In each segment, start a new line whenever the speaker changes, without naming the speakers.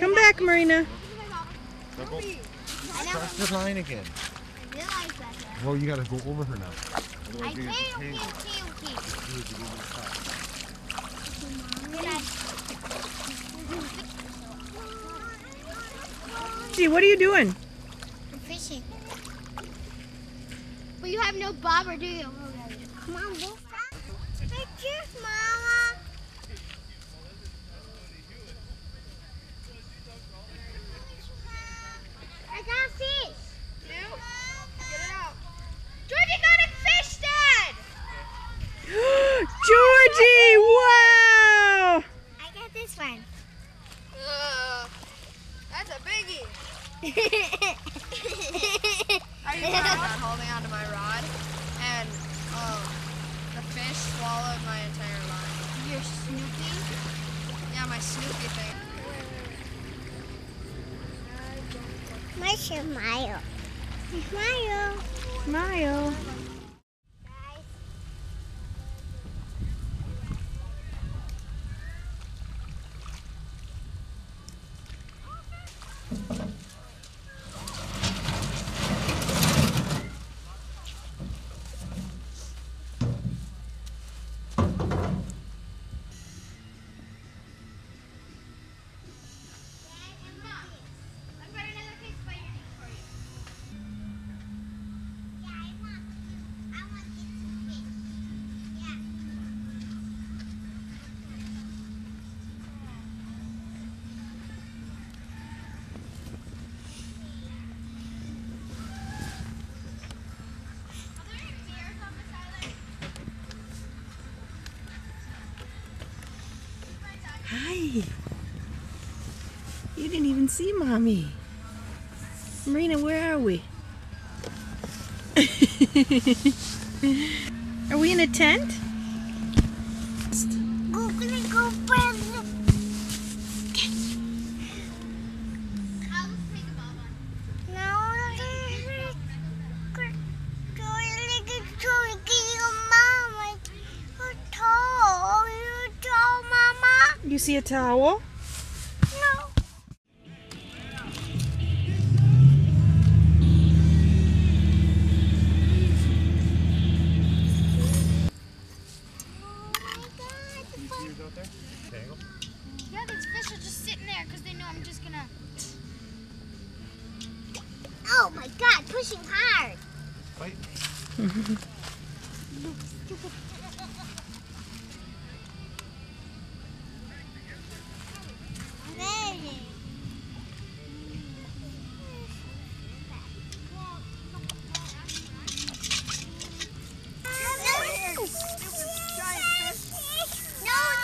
Come back, Marina.
Now go
I know.
cross the line again.
I.
Well, you gotta go over her now.
I
Otherwise,
okay,
you're
okay,
gonna
okay, okay.
You need to go more fast.
Gee, what are you doing?
I'm fishing. But you have no bobber, do you? Come on, go fast. Pictures, Mama. I got a fish.
Get it out.
Georgie got a fish, Dad.
Georgie, wow!
I got this one.
Ugh. That's a biggie.
I
I used my rod holding onto my rod, and um, the fish swallowed my entire line.
You're Snoopy.
Yeah, my Snoopy thing.
My smile. Smile.
Smile.
You
didn't even see mommy. Marina, where are we? are we in a tent?
Go, go,
You see a towel?
Oh my god, pushing hard.
Fight.
No,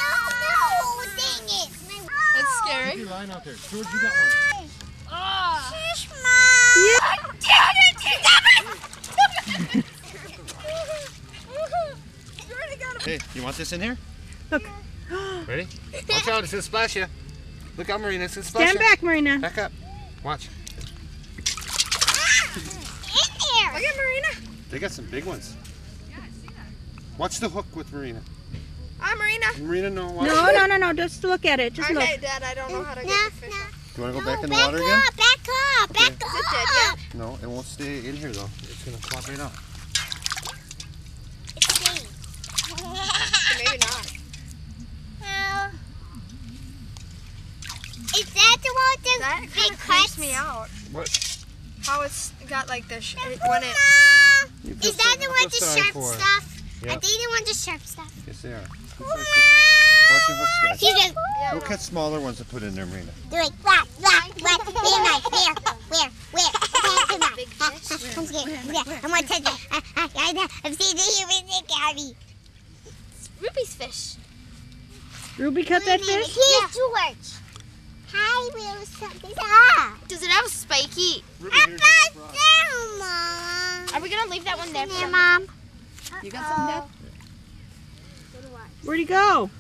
no, no! Dang it!
That's scary.
line out there. George, you got one.
Ah.
Fish, Mom!
Hey, you want this in here?
Look.
Ready? Watch out, it's gonna splash you. Look out, Marina, it's gonna splash
Stand
you.
back, Marina.
Back up. Watch.
In there!
Look at Marina.
They got some big ones. Watch the hook with Marina.
Hi, Marina.
Marina, no. Watch
No, no, no, no. Just look at it. Just look.
Okay, Dad, I don't know how to get the fish out.
Do you want to go
No,
back in the
back
water
up,
again?
Back up, back
Is it
up.
dead yet?
No, it won't stay in here though. It's gonna flop right out.
It's dead.
Maybe not.
Oh. Is that the one with
That kind
big
of creeps me out.
What?
How it's got like the sh- it, when it.
Is that the one with the sharp stuff? I
Yep.
think the one with the sharp stuff.
Yes, they are.
Mama.
Watch your hook scratch.
She just
Go catch smaller ones to put in there, Marina.
do like what, what, what? Where am I? Where? Where? Where? Where am I?
Big fish?
ah, I'm scared. I'm scared. I'm gonna touch it. Ah, ah, I know. I'm seeing the human thing, Gabby.
Ruby's fish.
Ruby cut that fish?
Here's George. Hi, Will. Something. Ah.
Does it have a spiky?
Ruby,
Up
here's
and
your rod.
down, Mama.
Are we gonna leave that one there?
There, Mom.
You got some, Dad?
Where'd he go?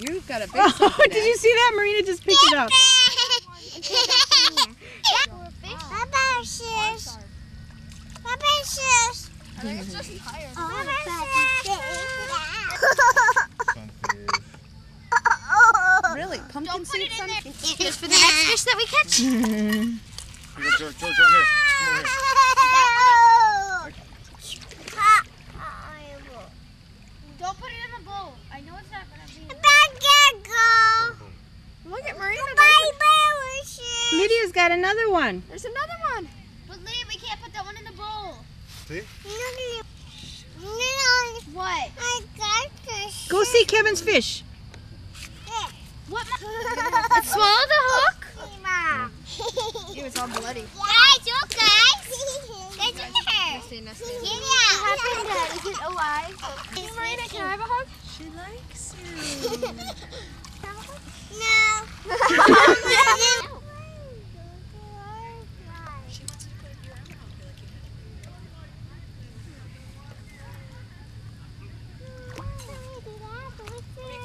You've got a big
Oh, did you see that? Marina just picked it up.
Bye-bye, sis. Bye-bye, sis.
I think it's just tired.
Bye-bye, sis.
Sunfish.
really? Pumpkin
Don't
seed
it in there.
sunfish?
Just for the next fish that we catch.
Here, George, George, over here. Come over here.
Don't put it in the bowl. I know it's not gonna be.
Look at Marina.
Lydia's got another one.
There's another one.
But Lydia, we can't put that one in the bowl.
See?
What? I got fish.
Go see Kevin's fish.
What? it swallowed the hook?
It was all bloody.
Guys, look, guys. There's in there.
Nasty, nasty.
Get out. Is it alive?
Hey, Marina, can I have a hug?
She likes you.
No.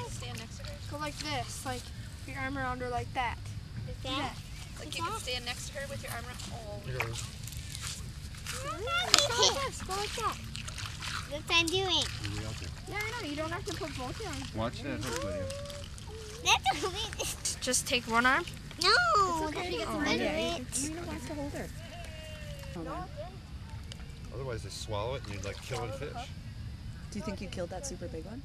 Stand next to her. Go like this, like your arm around her like that. Yeah. Like you can stand next to her with your arm around. Oh.
Here.
Go like this. Go like that. That's what I'm doing.
Here we.
Yeah, I know. You don't have to put both your arms.
Watch that.
That's what we
Just take one arm.
No.
okay.
She gets
Oh,
rid of
yeah,
it.
Marina wants to hold her. Hold on.
Otherwise, they swallow it and you'd like kill a fish.
Do you think you killed that super big one?